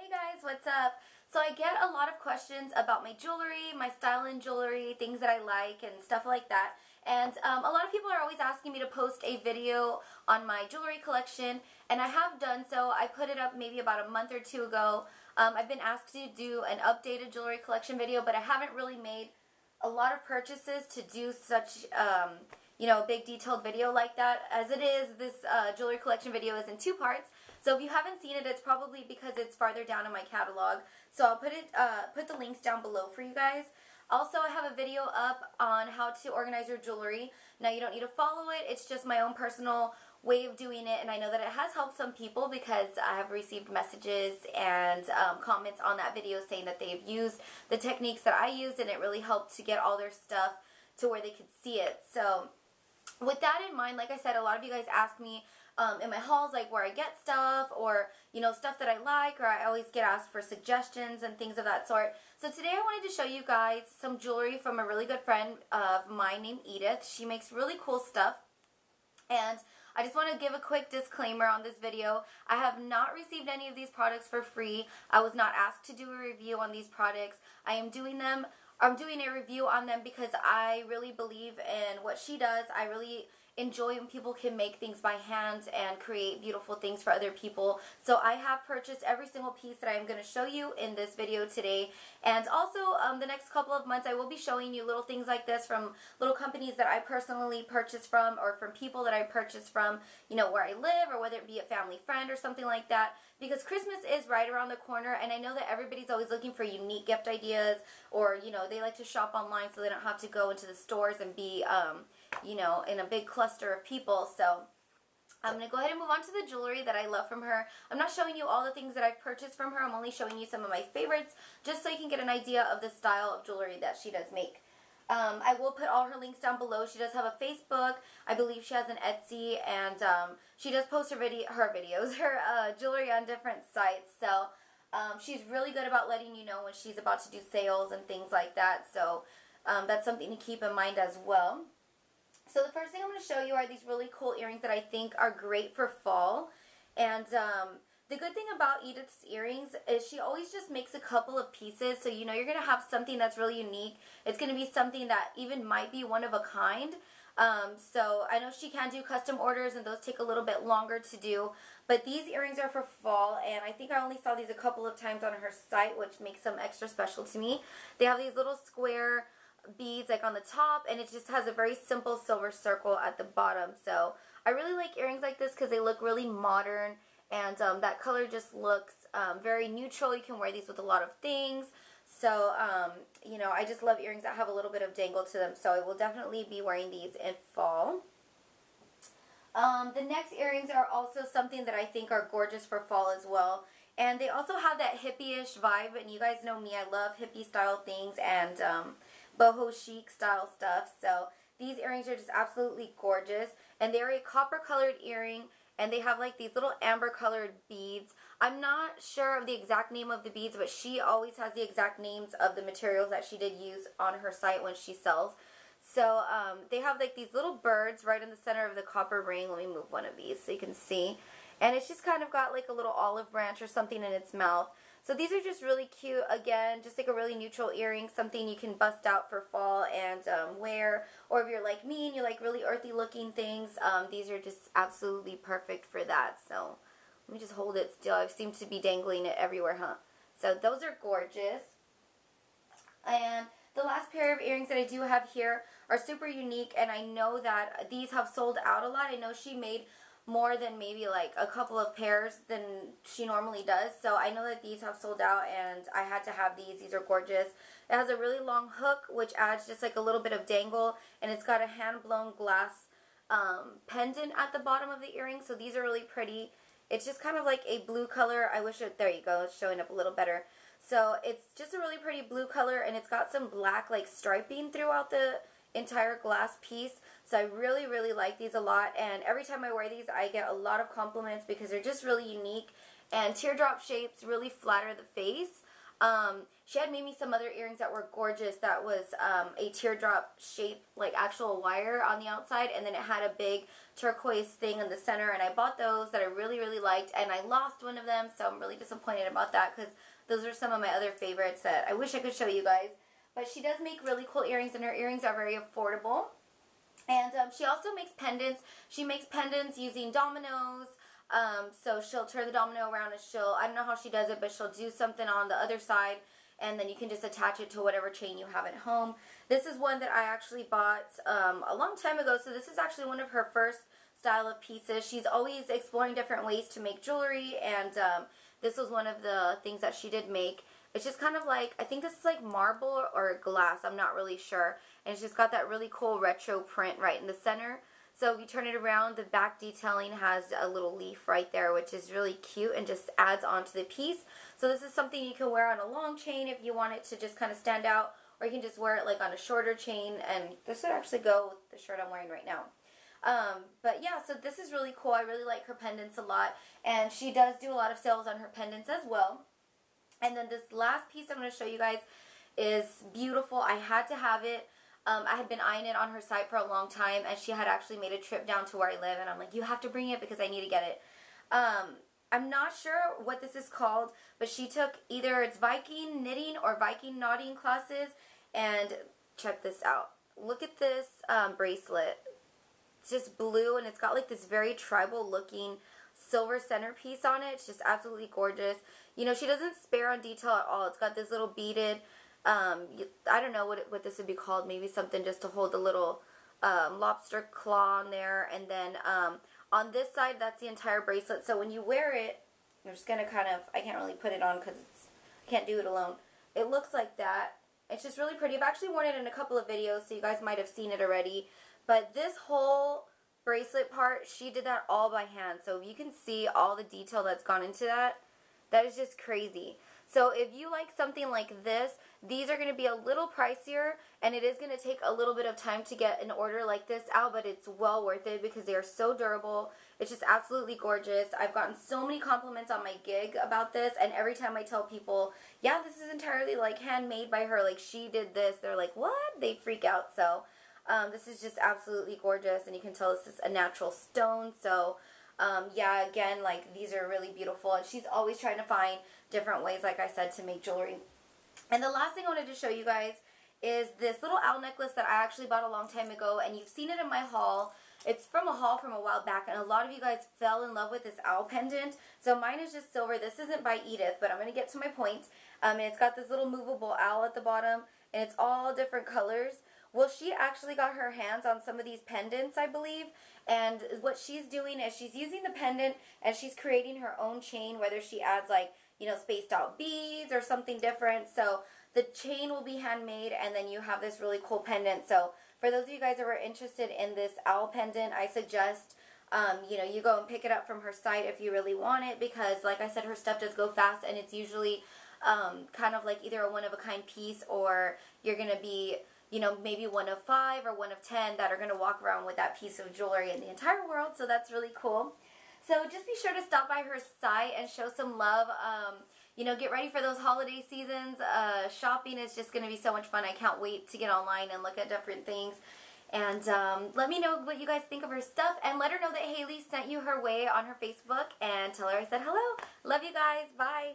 Hey guys, what's up? So I get a lot of questions about my jewelry, my style in jewelry, things that I like and stuff like that. And um, a lot of people are always asking me to post a video on my jewelry collection and I have done so. I put it up maybe about a month or two ago. Um, I've been asked to do an updated jewelry collection video but I haven't really made a lot of purchases to do such um, you know, a big detailed video like that. As it is, this uh, jewelry collection video is in two parts. So if you haven't seen it, it's probably because it's farther down in my catalog. So I'll put it, uh, put the links down below for you guys. Also, I have a video up on how to organize your jewelry. Now, you don't need to follow it. It's just my own personal way of doing it, and I know that it has helped some people because I have received messages and um, comments on that video saying that they've used the techniques that I used, and it really helped to get all their stuff to where they could see it. So with that in mind, like I said, a lot of you guys ask me um, in my hauls, like where I get stuff or, you know, stuff that I like, or I always get asked for suggestions and things of that sort. So today I wanted to show you guys some jewelry from a really good friend of mine named Edith. She makes really cool stuff. And I just want to give a quick disclaimer on this video. I have not received any of these products for free. I was not asked to do a review on these products. I am doing them I'm doing a review on them because I really believe in what she does. I really enjoy when people can make things by hand and create beautiful things for other people. So I have purchased every single piece that I'm going to show you in this video today. And also um, the next couple of months I will be showing you little things like this from little companies that I personally purchase from or from people that I purchase from, you know, where I live or whether it be a family friend or something like that. Because Christmas is right around the corner and I know that everybody's always looking for unique gift ideas or, you know, they like to shop online so they don't have to go into the stores and be, um, you know, in a big cluster of people. So I'm going to go ahead and move on to the jewelry that I love from her. I'm not showing you all the things that I've purchased from her. I'm only showing you some of my favorites just so you can get an idea of the style of jewelry that she does make. Um, I will put all her links down below. She does have a Facebook. I believe she has an Etsy, and um, she does post her video, her videos, her uh, jewelry on different sites. So um, she's really good about letting you know when she's about to do sales and things like that. So um, that's something to keep in mind as well. So the first thing I'm going to show you are these really cool earrings that I think are great for fall. And um, the good thing about Edith's earrings is she always just makes a couple of pieces. So you know you're going to have something that's really unique. It's going to be something that even might be one of a kind. Um, so I know she can do custom orders and those take a little bit longer to do. But these earrings are for fall and I think I only saw these a couple of times on her site which makes them extra special to me. They have these little square beads like on the top and it just has a very simple silver circle at the bottom. So I really like earrings like this because they look really modern and um, that color just looks um, very neutral. You can wear these with a lot of things. So, um, you know, I just love earrings that have a little bit of dangle to them. So I will definitely be wearing these in fall. Um, the next earrings are also something that I think are gorgeous for fall as well. And they also have that hippie-ish vibe. And you guys know me, I love hippie style things and um, boho chic style stuff. So these earrings are just absolutely gorgeous. And they're a copper colored earring and they have like these little amber colored beads. I'm not sure of the exact name of the beads, but she always has the exact names of the materials that she did use on her site when she sells. So um, they have like these little birds right in the center of the copper ring. Let me move one of these so you can see. And it's just kind of got like a little olive branch or something in its mouth. So these are just really cute. Again, just like a really neutral earring, something you can bust out for fall and um, wear. Or if you're like me and you like really earthy looking things, um, these are just absolutely perfect for that. So let me just hold it still. I seem to be dangling it everywhere, huh? So those are gorgeous. And the last pair of earrings that I do have here are super unique and I know that these have sold out a lot. I know she made more than maybe like a couple of pairs than she normally does. So I know that these have sold out and I had to have these. These are gorgeous. It has a really long hook which adds just like a little bit of dangle and it's got a hand blown glass um, pendant at the bottom of the earring. So these are really pretty. It's just kind of like a blue color. I wish it, there you go, it's showing up a little better. So it's just a really pretty blue color and it's got some black like striping throughout the entire glass piece. So I really, really like these a lot. And every time I wear these, I get a lot of compliments because they're just really unique. And teardrop shapes really flatter the face. Um, she had made me some other earrings that were gorgeous. That was um, a teardrop shape, like actual wire on the outside, and then it had a big turquoise thing in the center. And I bought those that I really, really liked, and I lost one of them, so I'm really disappointed about that because those are some of my other favorites that I wish I could show you guys. But she does make really cool earrings, and her earrings are very affordable. And um, she also makes pendants. She makes pendants using dominoes. Um, so she'll turn the domino around and she'll, I don't know how she does it, but she'll do something on the other side and then you can just attach it to whatever chain you have at home. This is one that I actually bought um, a long time ago. So this is actually one of her first style of pieces. She's always exploring different ways to make jewelry and um, this was one of the things that she did make. It's just kind of like, I think this is like marble or glass, I'm not really sure. And it's just got that really cool retro print right in the center. So if you turn it around, the back detailing has a little leaf right there, which is really cute and just adds onto the piece. So this is something you can wear on a long chain if you want it to just kind of stand out, or you can just wear it like on a shorter chain, and this would actually go with the shirt I'm wearing right now. Um, but yeah, so this is really cool. I really like her pendants a lot, and she does do a lot of sales on her pendants as well. And then this last piece I'm going to show you guys is beautiful. I had to have it. Um, I had been eyeing it on her site for a long time, and she had actually made a trip down to where I live, and I'm like, you have to bring it because I need to get it. Um, I'm not sure what this is called, but she took either it's Viking knitting or Viking knotting classes, and check this out. Look at this um, bracelet. It's just blue, and it's got like this very tribal looking silver centerpiece on it. It's just absolutely gorgeous. You know, she doesn't spare on detail at all. It's got this little beaded, um, I don't know what, it, what this would be called. Maybe something just to hold the little um, lobster claw on there. And then um, on this side, that's the entire bracelet. So when you wear it, I'm just going to kind of, I can't really put it on because I can't do it alone. It looks like that. It's just really pretty. I've actually worn it in a couple of videos, so you guys might have seen it already. But this whole bracelet part, she did that all by hand. So you can see all the detail that's gone into that. That is just crazy. So if you like something like this, these are going to be a little pricier and it is going to take a little bit of time to get an order like this out, but it's well worth it because they are so durable. It's just absolutely gorgeous. I've gotten so many compliments on my gig about this and every time I tell people, yeah, this is entirely like handmade by her, like she did this, they're like, what? They freak out. So um, this is just absolutely gorgeous and you can tell this is a natural stone. So um, yeah, again, like these are really beautiful and she's always trying to find different ways, like I said, to make jewelry. And the last thing I wanted to show you guys is this little owl necklace that I actually bought a long time ago, and you've seen it in my haul. It's from a haul from a while back, and a lot of you guys fell in love with this owl pendant. So mine is just silver. This isn't by Edith, but I'm going to get to my point. Um, and it's got this little movable owl at the bottom, and it's all different colors. Well, she actually got her hands on some of these pendants, I believe. And what she's doing is she's using the pendant and she's creating her own chain, whether she adds like you know, spaced out beads or something different. So the chain will be handmade and then you have this really cool pendant. So for those of you guys that were interested in this owl pendant, I suggest, um, you know, you go and pick it up from her site if you really want it because like I said, her stuff does go fast and it's usually um, kind of like either a one-of-a-kind piece or you're going to be you know, maybe one of five or one of ten that are going to walk around with that piece of jewelry in the entire world. So that's really cool. So just be sure to stop by her site and show some love. Um, you know, get ready for those holiday seasons. Uh, shopping is just going to be so much fun. I can't wait to get online and look at different things. And um, let me know what you guys think of her stuff. And let her know that Hayley sent you her way on her Facebook. And tell her I said hello. Love you guys. Bye.